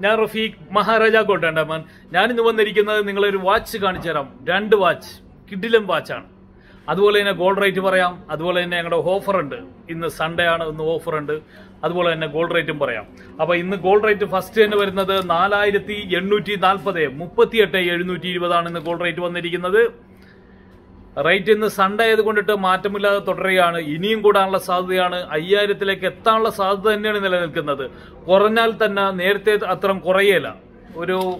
ഞാൻ റഫീഖ് മഹാരാജ കോട്ടേണ്ടമാൻ ഞാൻ ഇന്ന് വന്നിരിക്കുന്നത് നിങ്ങളൊരു വാച്ച് കാണിച്ചു തരാം. രണ്ട് വാച്ച് കിഡിലും വാച്ചാണ് അതുപോലെ തന്നെ ഗോൾഡ് റേറ്റ് പറയാം. അതുപോലെ തന്നെ ഞങ്ങളുടെ ഓഫർ ഉണ്ട്. ഇന്ന് സൺഡേ ആണ് ഇന്ന് ഓഫർ ഉണ്ട്. അതുപോലെ തന്നെ ഗോൾഡ് റേറ്റും പറയാം. അപ്പൊ ഇന്ന് ഗോൾഡ് റേറ്റ് ഫസ്റ്റ് തന്നെ വരുന്നത് നാലായിരത്തി എണ്ണൂറ്റി നാൽപ്പത് മുപ്പത്തിയെട്ട് എഴുന്നൂറ്റി ഇരുപതാണ് ഇന്ന് ഗോൾഡ് റേറ്റ് വന്നിരിക്കുന്നത്. റേറ്റ് ഇന്ന് സൺഡേ ആയതുകൊണ്ടിട്ട് മാറ്റമില്ലാതെ തുടരുകയാണ്. ഇനിയും കൂടാനുള്ള സാധ്യതയാണ്. അയ്യായിരത്തിലേക്ക് എത്താനുള്ള സാധ്യത തന്നെയാണ് നിലനിൽക്കുന്നത്. കുറഞ്ഞാൽ തന്നെ നേരത്തെ അത്രയും കുറയേല. ഒരു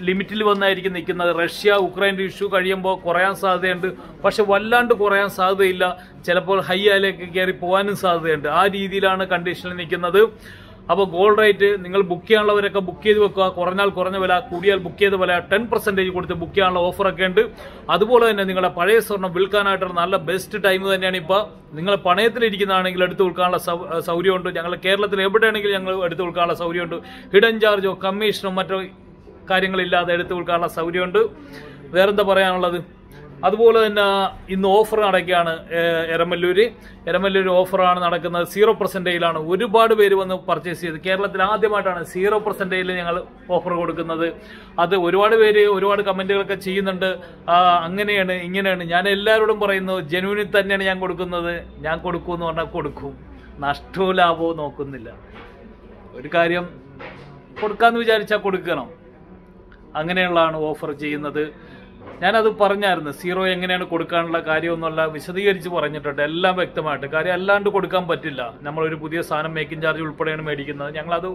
ലിമിറ്റിൽ വന്നായിരിക്കും നിൽക്കുന്നത്. റഷ്യ ഉക്രൈന്റെ ഇഷ്യൂ കഴിയുമ്പോൾ കുറയാൻ സാധ്യതയുണ്ട്. പക്ഷെ വല്ലാണ്ട് കുറയാൻ സാധ്യതയില്ല. ചിലപ്പോൾ ഹൈ ആയിലേക്ക് കയറി പോകാനും സാധ്യതയുണ്ട്. ആ രീതിയിലാണ് കണ്ടീഷനിൽ നിൽക്കുന്നത്. അപ്പോൾ ഗോൾഡ് റേറ്റ് നിങ്ങൾ ബുക്ക് ചെയ്യാനുള്ളവരൊക്കെ ബുക്ക് ചെയ്ത് വെക്കുക. കുറഞ്ഞാൽ കുറഞ്ഞ വില കൂടിയാൽ ബുക്ക് ചെയ്ത വില. ടെൻ പെർസെന്റേജ് കൊടുത്ത് ബുക്ക് ചെയ്യാനുള്ള ഓഫറൊക്കെ ഉണ്ട്. അതുപോലെ തന്നെ നിങ്ങളുടെ പഴയ സ്വർണം വിൽക്കാനായിട്ടുള്ള നല്ല ബെസ്റ്റ് ടൈം തന്നെയാണ് ഇപ്പോൾ നിങ്ങൾ പണയത്തിലിരിക്കുന്നതാണെങ്കിൽ എടുത്തു കൊടുക്കാനുള്ള സൗകര്യം സൗകര്യമുണ്ട്. ഞങ്ങൾ കേരളത്തിൽ എവിടെയാണെങ്കിലും ഞങ്ങൾ എടുത്തു കൊടുക്കാനുള്ള സൗകര്യം സൗകര്യമുണ്ട് ഹിഡൻ ചാർജോ കമ്മീഷനോ മറ്റോ കാര്യങ്ങളില്ലാതെ എടുത്തു കൊടുക്കാനുള്ള സൗകര്യം സൗകര്യമുണ്ട്. വേറെന്താ പറയാനുള്ളത്? അതുപോലെ തന്നെ ഇന്ന് ഓഫർ നടക്കുകയാണ് എരമല്ലൂർ എരമല്ലൂർ ഓഫറാണ് നടക്കുന്നത്. സീറോ പെർസെന്റേജിലാണ് ഒരുപാട് പേര് വന്ന് പർച്ചേസ് ചെയ്ത്. കേരളത്തിൽ ആദ്യമായിട്ടാണ് സീറോ പെർസെന്റേജിൽ ഞങ്ങൾ ഓഫർ കൊടുക്കുന്നത്. അത് ഒരുപാട് പേര് ഒരുപാട് കമന്റുകളൊക്കെ ചെയ്യുന്നുണ്ട്. അങ്ങനെയാണ് ഇങ്ങനെയാണ്. ഞാൻ എല്ലാവരോടും പറയുന്നു ജനുവിനിൽ തന്നെയാണ് ഞാൻ കൊടുക്കുന്നത്. ഞാൻ കൊടുക്കുമെന്ന് പറഞ്ഞാൽ കൊടുക്കും. നഷ്ടവും ലാഭവും നോക്കുന്നില്ല. ഒരു കാര്യം കൊടുക്കാമെന്ന് വിചാരിച്ചാൽ കൊടുക്കണം. അങ്ങനെയുള്ളതാണ് ഓഫർ ചെയ്യുന്നത്. ഞാനത് പറഞ്ഞായിരുന്നു സീറോ എങ്ങനെയാണ് കൊടുക്കാനുള്ള കാര്യമൊന്നുമല്ല വിശദീകരിച്ച് പറഞ്ഞിട്ടുണ്ട് എല്ലാം വ്യക്തമായിട്ട്. കാര്യം അല്ലാണ്ട് കൊടുക്കാൻ പറ്റില്ല. നമ്മളൊരു പുതിയ സാധനം മേക്കിംഗ് ചാർജ് ഉൾപ്പെടെയാണ് മേടിക്കുന്നത്. ഞങ്ങളത്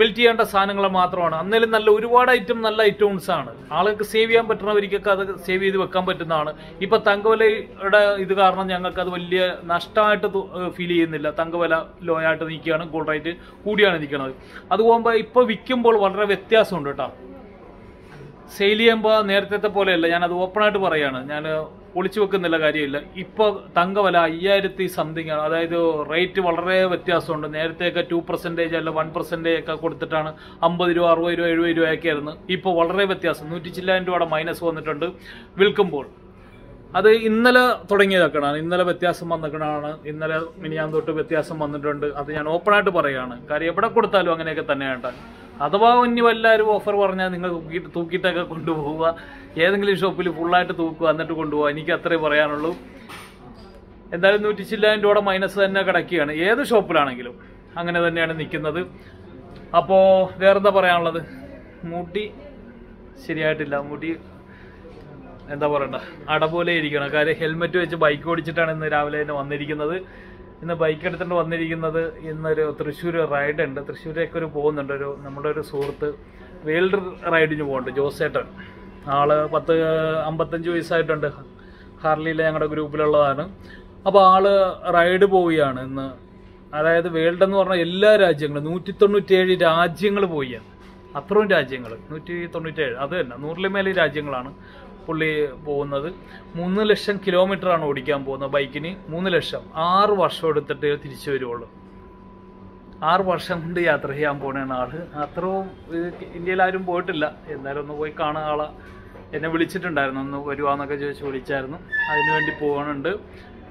മിൽറ്റ് ചെയ്യേണ്ട സാധനങ്ങൾ മാത്രമാണ്. അന്നേലും നല്ല ഒരുപാട് ഐറ്റം നല്ല ഐറ്റംസ് ആണ്. ആളുകൾക്ക് സേവ് ചെയ്യാൻ പറ്റുന്നവർക്കൊക്കെ അത് സേവ് ചെയ്ത് വെക്കാൻ പറ്റുന്നതാണ്. ഇപ്പൊ തങ്കവലയുടെ ഇത് കാരണം ഞങ്ങൾക്ക് അത് വലിയ നഷ്ടമായിട്ട് ഫീൽ ചെയ്യുന്നില്ല. തങ്കവല ലോ ആയിട്ട് നിൽക്കുകയാണ് ഗോൾഡ് റേറ്റ് കൂടിയാണ് നിൽക്കുന്നത്. അത് പോകുമ്പോൾ ഇപ്പൊ വിൽക്കുമ്പോൾ വളരെ വ്യത്യാസമുണ്ട് കേട്ടോ. സെയിൽ ചെയ്യുമ്പോൾ നേരത്തെ പോലെയല്ല. ഞാൻ അത് ഓപ്പണായിട്ട് പറയാണ്. ഞാൻ ഒളിച്ചു വെക്കുന്നില്ല കാര്യമില്ല. ഇപ്പോൾ തങ്കവല അയ്യായിരത്തി സംതിങ് ആണ്. അതായത് റേറ്റ് വളരെ വ്യത്യാസമുണ്ട്. നേരത്തെയൊക്കെ ടു പെർസെന്റേജ് അല്ല വൺ പെർസെന്റേജ് ഒക്കെ കൊടുത്തിട്ടാണ് അമ്പത് രൂപ അറുപത് രൂപ എഴുപത് രൂപയൊക്കെ ആയിരുന്നു. ഇപ്പോൾ വളരെ വ്യത്യാസം. നൂറ്റി ചില്ലായിരം രൂപയുടെ മൈനസ് വന്നിട്ടുണ്ട് വിൽക്കുമ്പോൾ. അത് ഇന്നലെ തുടങ്ങിയതൊക്കെയാണ്. ഇന്നലെ വ്യത്യാസം വന്നിക്കണാണ് ഇന്നലെ മിനിയാൻ തൊട്ട് വ്യത്യാസം വന്നിട്ടുണ്ട്. അത് ഞാൻ ഓപ്പണായിട്ട് പറയുകയാണ് കാര്യം എവിടെ കൊടുത്താലും അങ്ങനെയൊക്കെ തന്നെയാണ് അഥവാ ഇനി വല്ലാരും ഓഫർ പറഞ്ഞാൽ നിങ്ങൾ തൂക്കിയിട്ട് തൂക്കിയിട്ടൊക്കെ കൊണ്ടുപോവുക. ഏതെങ്കിലും ഷോപ്പിൽ ഫുള്ളായിട്ട് തൂക്കുക എന്നിട്ട് കൊണ്ടുപോകുക എനിക്ക് അത്രേ പറയാനുള്ളൂ. എന്തായാലും നൂറ്റി ചില്ലായിരം രൂപയുടെ മൈനസ് തന്നെ കിടക്കുകയാണ്. ഏത് ഷോപ്പിലാണെങ്കിലും അങ്ങനെ തന്നെയാണ് നിൽക്കുന്നത്. അപ്പോൾ വേറെന്താ പറയാനുള്ളത്? മുടി ശരിയായിട്ടില്ല. മുടി എന്താ പറയണ്ട? അട പോലെ ഇരിക്കണം. കാര്യം ഹെൽമെറ്റ് വെച്ച് ബൈക്ക് ഓടിച്ചിട്ടാണ് ഇന്ന് രാവിലെ തന്നെ വന്നിരിക്കുന്നത്. ഇന്ന് ബൈക്ക് എടുത്തിട്ട് വന്നിരിക്കുന്നത് ഇന്നൊരു തൃശ്ശൂർ റൈഡ് ഉണ്ട്. തൃശ്ശൂരേക്ക് ഒരു പോകുന്നുണ്ട്. ഒരു നമ്മുടെ ഒരു സുഹൃത്ത് വേൾഡ് റൈഡിന് പോകുന്നുണ്ട് ജോസേട്ടൻ. ആൾ പത്ത് അമ്പത്തഞ്ച് വയസ്സായിട്ടുണ്ട്. ഹാർലിയിലെ ഞങ്ങളുടെ ഗ്രൂപ്പിലുള്ളതാണ്. അപ്പോൾ ആൾ റൈഡ് പോവുകയാണ് ഇന്ന്. അതായത് വേൾഡ് എന്ന് പറഞ്ഞാൽ എല്ലാ രാജ്യങ്ങളും നൂറ്റി തൊണ്ണൂറ്റേഴ് രാജ്യങ്ങൾ പോവുകയാണ്. അത്രയും രാജ്യങ്ങൾ നൂറ്റി തൊണ്ണൂറ്റേഴ് അത് തന്നെ. നൂറിലും മേലെ രാജ്യങ്ങളാണ്. പുള്ളി പോകുന്നത്. മൂന്ന് ലക്ഷം കിലോമീറ്റർ ആണ് ഓടിക്കാൻ പോകുന്നത് ബൈക്കിന്. മൂന്ന് ലക്ഷം. ആറ് വർഷം എടുത്തിട്ട് തിരിച്ചു വരുവുള്ളൂ. ആറ് വർഷം കൊണ്ട് യാത്ര ചെയ്യാൻ പോണേണ് ആൾ. അത്രയും ഇന്ത്യയിൽ ആരും പോയിട്ടില്ല. എന്നാലും ഒന്ന് പോയി കാണുക ആളെ. എന്നെ വിളിച്ചിട്ടുണ്ടായിരുന്നു. ഒന്ന് വരുവാന്നൊക്കെ ചോദിച്ച് വിളിച്ചായിരുന്നു. അതിനുവേണ്ടി പോകണുണ്ട്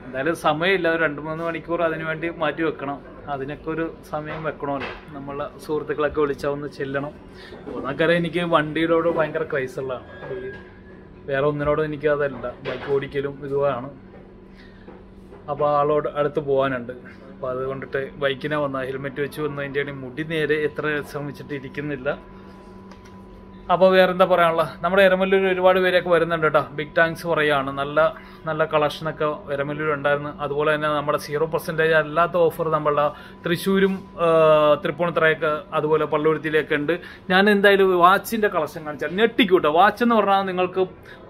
എന്തായാലും സമയമില്ല. ഒരു രണ്ട് മൂന്ന് മണിക്കൂർ അതിനുവേണ്ടി മാറ്റി വെക്കണം. അതിനൊക്കെ ഒരു സമയം വെക്കണമല്ലോ. നമ്മളെ സുഹൃത്തുക്കളൊക്കെ വിളിച്ചാൽ ഒന്ന് ചെല്ലണം. ഒന്നക്കറിയാം എനിക്ക് വണ്ടിയിലോട് ഭയങ്കര ക്രൈസുള്ളതാണ് വേറെ ഒന്നിനോടും എനിക്ക് അതല്ല. ബൈക്ക് ഓടിക്കലും ഇതുമാണ്. അപ്പോൾ ആളോട് അടുത്ത് പോകാനുണ്ട് അപ്പോൾ അതുകൊണ്ടിട്ട് ബൈക്കിനെ വന്ന ഹെൽമെറ്റ് വെച്ച് വന്നതിന്റെ മുടി നേരെ എത്ര ശ്രമിച്ചിട്ട് ഇരിക്കുന്നില്ല. അപ്പോൾ വേറെന്താ പറയാനുള്ള നമ്മുടെ എരമല്ലൂർ ഒരുപാട് പേരൊക്കെ വരുന്നുണ്ട് കേട്ടോ. ബിഗ് ടാങ്ക്സ് പറയുകയാണ് നല്ല നല്ല കളക്ഷനൊക്കെ എരമല്ലൂർ ഉണ്ടായിരുന്നു. അതുപോലെ തന്നെ നമ്മുടെ സീറോ പെർസെന്റേജ് അല്ലാത്ത ഓഫർ നമ്മളുടെ തൃശ്ശൂരും തൃപ്പൂണിത്തറയൊക്കെ അതുപോലെ പള്ളുരുത്തിയിലൊക്കെ ഉണ്ട്. ഞാൻ എന്തായാലും വാച്ചിന്റെ കളക്ഷൻ കാണിച്ചാൽ ഞെട്ടിക്കൂട്ടോ. വാച്ച് എന്ന് പറഞ്ഞാൽ നിങ്ങൾക്ക്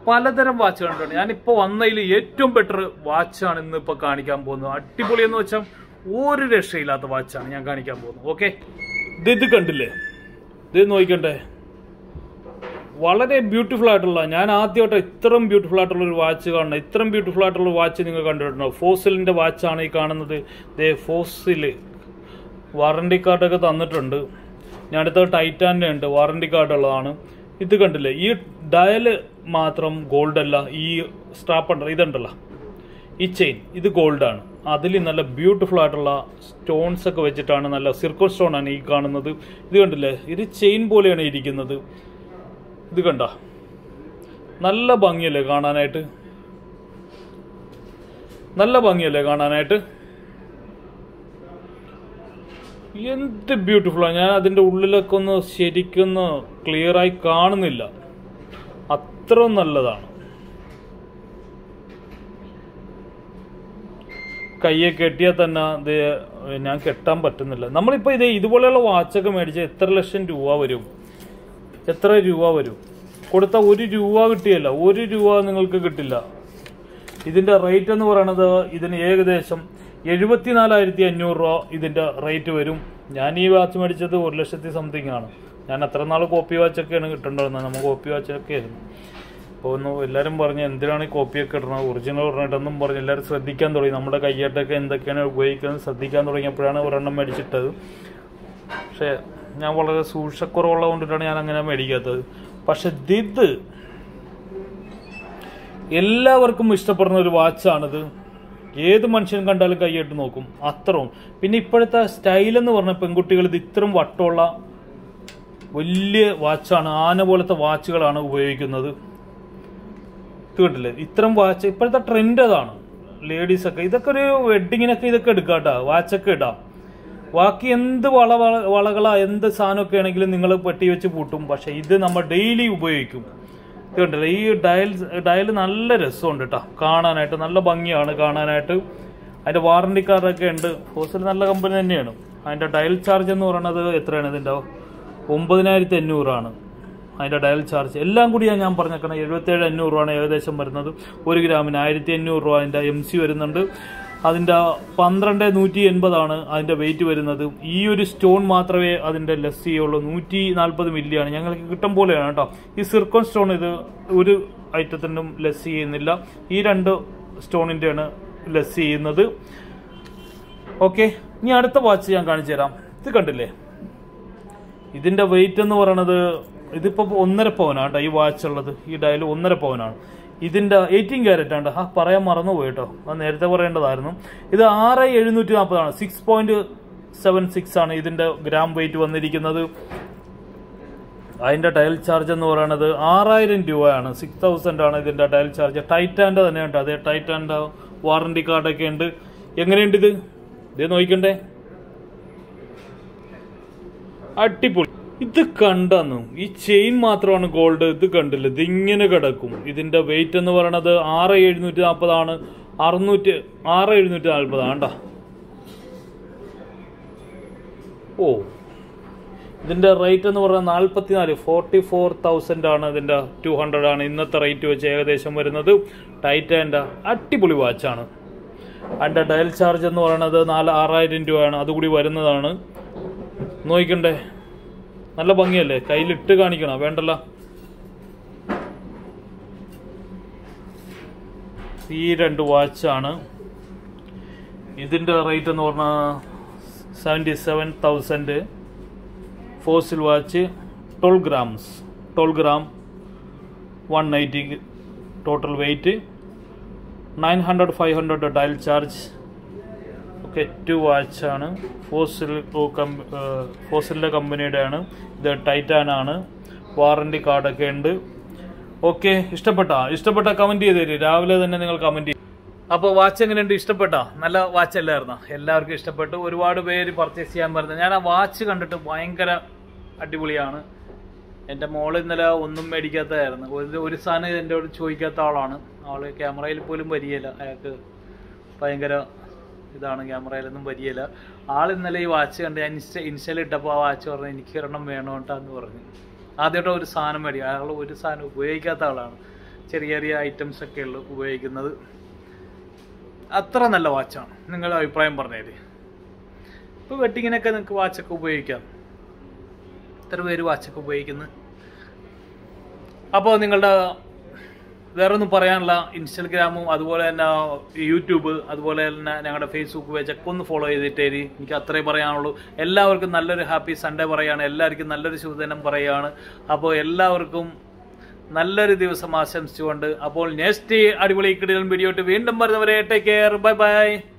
പലതരം വാച്ച് കണ്ടിട്ടുണ്ട്. ഞാനിപ്പോൾ വന്നതിൽ ഏറ്റവും ബെറ്റർ വാച്ചാണ് ഇന്ന് ഇപ്പോൾ കാണിക്കാൻ പോകുന്നത്. അടിപൊളി എന്ന് വെച്ചാൽ ഒരു രക്ഷയില്ലാത്ത വാച്ചാണ് ഞാൻ കാണിക്കാൻ പോകുന്നത്. ഓക്കെ ഇത് കണ്ടില്ലേ? ഇത് നോക്കണ്ടേ വളരെ ബ്യൂട്ടിഫുൾ ആയിട്ടുള്ള ഞാൻ ആദ്യമായിട്ട് ഇത്രയും ബ്യൂട്ടിഫുൾ ആയിട്ടുള്ള ഒരു വാച്ച് കാണുന്നത്. ഇത്രയും ബ്യൂട്ടിഫുൾ ആയിട്ടുള്ള വാച്ച് നിങ്ങൾ കണ്ടിട്ടുണ്ടോ? ഫോസിലിന്റെ വാച്ചാണ് ഈ കാണുന്നത്. ദേ ഫോസിൽ വാറണ്ടി കാർഡൊക്കെ തന്നിട്ടുണ്ട്. ഞാൻ അടുത്ത ടൈറ്റാന്റെ ഉണ്ട്. വാറണ്ടി കാർഡ് ഉള്ളതാണ്. ഇത് കണ്ടില്ലേ? ഈ ഡയൽ മാത്രം ഗോൾഡ് അല്ല. ഈ സ്ട്രാപ്പ് ഉണ്ട് ഇതുണ്ടല്ലോ. ഈ ചെയിൻ ഇത് ഗോൾഡാണ് അതിൽ നല്ല ബ്യൂട്ടിഫുൾ ആയിട്ടുള്ള സ്റ്റോൺസ് ഒക്കെ വെച്ചിട്ടാണ് നല്ല സിർക്കോ സ്റ്റോൺ ആണ് ഈ കാണുന്നത്. ഇത് കണ്ടില്ലേ? ഇത് ചെയിൻ പോലെയാണ് ഇരിക്കുന്നത്. ഇത് കണ്ട? നല്ല ഭംഗിയല്ലേ കാണാനായിട്ട്? നല്ല ഭംഗിയല്ലേ കാണാനായിട്ട്? എന്ത് ബ്യൂട്ടിഫുള്ളാണ് ഞാൻ അതിന്റെ ഉള്ളിലൊക്കെ ഒന്ന് ശരിക്കൊന്ന് ക്ലിയറായി കാണുന്നില്ല. അത്ര നല്ലതാണ്. കയ്യെ കെട്ടിയാൽ തന്നെ ഇത് ഞാൻ കെട്ടാൻ പറ്റുന്നില്ല. നമ്മളിപ്പോൾ ഇത് ഇതുപോലെയുള്ള വാച്ചൊക്കെ മേടിച്ചാൽ എത്ര ലക്ഷം രൂപ വരും? എത്ര രൂപ വരും? കൊടുത്ത ഒരു രൂപ കിട്ടിയല്ല. ഒരു രൂപ നിങ്ങൾക്ക് കിട്ടില്ല. ഇതിന്റെ റേറ്റ് എന്ന് പറയുന്നത് ഇതിന് ഏകദേശം എഴുപത്തിനാലായിരത്തി അഞ്ഞൂറ് രൂപ ഇതിന്റെ റേറ്റ് വരും. ഞാൻ ഈ വാച്ച് മേടിച്ചത് ഒരു ലക്ഷത്തി സംതിങ് ആണ്. ഞാൻ അത്ര നാൾ കോപ്പി വാച്ചൊക്കെയാണ് കിട്ടേണ്ടത് നമുക്ക് കോപ്പി വാച്ചൊക്കെ ആയിരുന്നു. അപ്പോൾ ഒന്ന് എല്ലാവരും പറഞ്ഞ് എന്തിനാണ് ഈ കോപ്പിയൊക്കെ ഇടണത് ഒറിജിനൽ ഇടണമെന്നും പറഞ്ഞ് എല്ലാവരും ശ്രദ്ധിക്കാൻ തുടങ്ങി. നമ്മുടെ കയ്യാട്ടൊക്കെ എന്തൊക്കെയാണ് ഉപയോഗിക്കുന്നത് ശ്രദ്ധിക്കാൻ തുടങ്ങിയപ്പോഴാണ് ഒരെണ്ണം മേടിച്ചിട്ടത്. പക്ഷേ ഞാൻ വളരെ സൂക്ഷക്കുറവുള്ളത് കൊണ്ടിട്ടാണ് ഞാൻ അങ്ങനെ മേടിക്കാത്തത്. പക്ഷെ ദിദ് എല്ലാവർക്കും ഇഷ്ടപ്പെടുന്ന ഒരു വാച്ചാണിത്. ഏത് മനുഷ്യൻ കണ്ടാലും കൈയിട്ട് നോക്കും. അത്രയും. പിന്നെ ഇപ്പോഴത്തെ സ്റ്റൈൽ എന്ന് പറഞ്ഞ പെൺകുട്ടികൾ ഇത് ഇത്രയും വട്ടമുള്ള വലിയ വാച്ചാണ്. ആന പോലത്തെ വാച്ചുകളാണ് ഉപയോഗിക്കുന്നത്. കേട്ടില്ലേ ഇത്തരം വാച്ച്. ഇപ്പോഴത്തെ ട്രെൻഡ് അതാണ്. ലേഡീസൊക്കെ ഇതൊക്കെ ഒരു വെഡിങ്ങിനൊക്കെ ഇതൊക്കെ എടുക്കാം കേട്ടോ വാച്ചൊക്കെ ഇടാം. ബാക്കി എന്ത് വള വള- വളകളാ എന്ത് സാധനമൊക്കെ ആണെങ്കിലും നിങ്ങൾ പെട്ടി വെച്ച് പൂട്ടും. പക്ഷെ ഇത് നമ്മൾ ഡെയിലി ഉപയോഗിക്കും. കണ്ടില്ലേ ഈ ഡയൽ ഡയൽ നല്ല രസമുണ്ട് കേട്ടോ കാണാനായിട്ട് നല്ല ഭംഗിയാണ് കാണാനായിട്ട്. അതിന്റെ വാറണ്ടി കാർഡൊക്കെ ഉണ്ട്. ഹോസ്റ്റൽ നല്ല കമ്പനി തന്നെയാണ്. അതിന്റെ ഡയൽ ചാർജ് എന്ന് പറയുന്നത് എത്രയാണ് ഇതിന്റെ ഒമ്പതിനായിരത്തി അഞ്ഞൂറാണ് അതിന്റെ ഡയൽ ചാർജ് എല്ലാം കൂടിയാണ് ഞാൻ പറഞ്ഞേക്കണം എഴുപത്തേഴ് അഞ്ഞൂറ് രൂപയാണ് ഏകദേശം വരുന്നത്. ഒരു ഗ്രാമിന് ആയിരത്തി അഞ്ഞൂറ് രൂപ അതിന്റെ എം സി വരുന്നുണ്ട്. അതിന്റെ പന്ത്രണ്ട് നൂറ്റി എൺപതാണ് അതിന്റെ വെയിറ്റ് വരുന്നത്. ഈ ഒരു സ്റ്റോൺ മാത്രമേ അതിന്റെ ലെസ് ചെയ്യുള്ളൂ. നൂറ്റി നാൽപ്പത് മില്ലിയാണ് ഞങ്ങൾക്ക് കിട്ടും പോലെയാണ് കേട്ടോ. ഈ സിർക്കോൺ സ്റ്റോൺ ഇത് ഒരു ഐറ്റത്തിനും ലെസ് ചെയ്യുന്നില്ല. ഈ രണ്ട് സ്റ്റോണിന്റെയാണ് ലെസ് ചെയ്യുന്നത്. ഓക്കെ ഇനി അടുത്ത വാച്ച് ഞാൻ കാണിച്ചു തരാം. ഇത് കണ്ടില്ലേ? ഇതിന്റെ വെയിറ്റ് എന്ന് പറയണത് ഇതിപ്പോൾ ഒന്നര പവനാണ് കേട്ടോ ഈ വാച്ച് ഉള്ളത്. ഈ ഡയൽ ഒന്നര പവനാണ് ഇതിന്റെ എയ്റ്റീൻ ക്യാരറ്റ് ആണ് ആ പറയാൻ മറന്നു പോയിട്ടോ അത് നേരത്തെ പറയേണ്ടതായിരുന്നു. ഇത് ആറ് എഴുന്നൂറ്റി നാൽപ്പതാണ് സിക്സ് പോയിന്റ് സെവൻ സിക്സ് ആണ് ഇതിന്റെ ഗ്രാം വെയിറ്റ് വന്നിരിക്കുന്നത്. അതിന്റെ ടയൽ ചാർജ് എന്ന് പറയുന്നത് ആറായിരം രൂപയാണ്. സിക്സ് തൗസൻഡ് ആണ് ഇതിന്റെ ടയൽ ചാർജ് ടൈറ്റാന്റെ തന്നെ ഉണ്ട്. അതേ ടൈറ്റാന്റെ വാറണ്ടി കാർഡൊക്കെ ഉണ്ട്. എങ്ങനെയുണ്ട് ഇത്? ഇത് നോക്കണ്ടേ അടിപൊളി. ഇത് കണ്ടെന്നു ഈ ചെയിൻ മാത്രമാണ് ഗോൾഡ് ഇത് കണ്ടില്ല ഇത് ഇങ്ങനെ കിടക്കും. ഇതിന്റെ വെയിറ്റ് എന്ന് പറയണത് ആറ് എഴുന്നൂറ്റി നാൽപ്പതാണ് അറുന്നൂറ്റി ആറ് എഴുന്നൂറ്റി നാൽപ്പതാണ് ഓ ഇതിന്റെ റേറ്റ് എന്ന് പറഞ്ഞാൽ നാല്പത്തിനാല് ഫോർട്ടി ഫോർ തൗസൻഡ് ആണ് ഇതിന്റെ ടു ഹൺഡ്രഡ് ആണ്. ഇന്നത്തെ റേറ്റ് വെച്ച് ഏകദേശം വരുന്നത് ടൈറ്റാന്റെ അടിപൊളി വാച്ചാണ് അതിന്റെ ഡയൽ ചാർജ് എന്ന് പറയുന്നത് നാല് ആറായിരം രൂപയാണ് അതുകൂടി വരുന്നതാണ്. നോക്കണ്ടേ നല്ല ഭംഗിയല്ലേ? കയ്യിലിട്ട് കാണിക്കണം? വേണ്ടല്ലോ. ഈ രണ്ട് വാച്ചാണ്. ഇതിന്റെ റേറ്റ് എന്ന് പറഞ്ഞാൽ seventy seven thousand fossil watch twelve grams twelve gram one eighty total weight nine hundred five hundred dial charge two വാച്ചാണ് Fossil ഫോസിലിന്റെ കമ്പനിയുടെ ആണ് ഇത് ടൈറ്റാൻ ആണ്. വാറണ്ടി കാർഡൊക്കെ ഉണ്ട്. ഓക്കെ ഇഷ്ടപ്പെട്ടാ? ഇഷ്ടപ്പെട്ട കമന്റ് ചെയ്ത് തരും രാവിലെ തന്നെ നിങ്ങൾ കമന്റ് ചെയ്യും. അപ്പോൾ വാച്ച് എങ്ങനെയുണ്ട്? ഇഷ്ടപ്പെട്ടാ? നല്ല വാച്ച് അല്ലായിരുന്നോ? എല്ലാവർക്കും ഇഷ്ടപ്പെട്ടു. ഒരുപാട് പേര് പർച്ചേസ് ചെയ്യാൻ പറഞ്ഞത് ഞാൻ ആ വാച്ച് കണ്ടിട്ട് ഭയങ്കര അടിപൊളിയാണ്. എന്റെ മോൾ ഇന്നലെ ഒന്നും മേടിക്കാത്തതായിരുന്നു. ഒരു ഒരു സാധനം ഇതെന്റെ ചോദിക്കാത്ത ആളാണ്. ആൾ ക്യാമറയിൽ പോലും വരികയില്ല. അയാൾക്ക് ഭയങ്കര ഇതാണ് ക്യാമറയിലൊന്നും വരികയില്ല. ആൾ ഇന്നലെ ഈ വാച്ച് കണ്ട് ഞാൻ ഇൻസ്റ്റ ഇൻസ്റ്റയിൽ ഇട്ടപ്പോൾ ആ വാച്ച് പറഞ്ഞു എനിക്ക് ഒരെണ്ണം വേണോ എന്ന് പറഞ്ഞു. ആദ്യമായിട്ട് ഒരു സാധനം മേടിക്കും. അയാൾ ഒരു സാധനം ഉപയോഗിക്കാത്ത ആളാണ്. ചെറിയ ചെറിയ ഐറ്റംസ് ഒക്കെ ഉള്ളു ഉപയോഗിക്കുന്നത്. അത്ര നല്ല വാച്ചാണ് നിങ്ങളുടെ അഭിപ്രായം പറഞ്ഞേര്. ഇപ്പോൾ വെഡിങ്ങിനൊക്കെ നിങ്ങൾക്ക് വാച്ചൊക്കെ ഉപയോഗിക്കാം. എത്ര പേര് വാച്ചൊക്കെ ഉപയോഗിക്കുന്നു? അപ്പോൾ നിങ്ങളുടെ വേറെ ഒന്നും പറയാനുള്ള ഇൻസ്റ്റഗ്രാമും അതുപോലെ തന്നെ യൂട്യൂബ് അതുപോലെ തന്നെ ഞങ്ങളുടെ ഫേസ്ബുക്ക് പേജൊക്കെ ഒന്ന് ഫോളോ ചെയ്തിട്ടേരി എനിക്ക് അത്രേ പറയാനുള്ളൂ. എല്ലാവർക്കും നല്ലൊരു ഹാപ്പി സൺഡേ പറയാണ്. എല്ലാവർക്കും നല്ലൊരു ശുഭദിനം പറയുകയാണ് അപ്പോൾ എല്ലാവർക്കും നല്ലൊരു ദിവസം ആശംസിച്ചുകൊണ്ട് അപ്പോൾ നെക്സ്റ്റ് അടിപൊളി കിടിലൻ വീഡിയോ വീണ്ടും വരുന്നവരെ ടേക്ക് കെയർ ബൈ ബൈ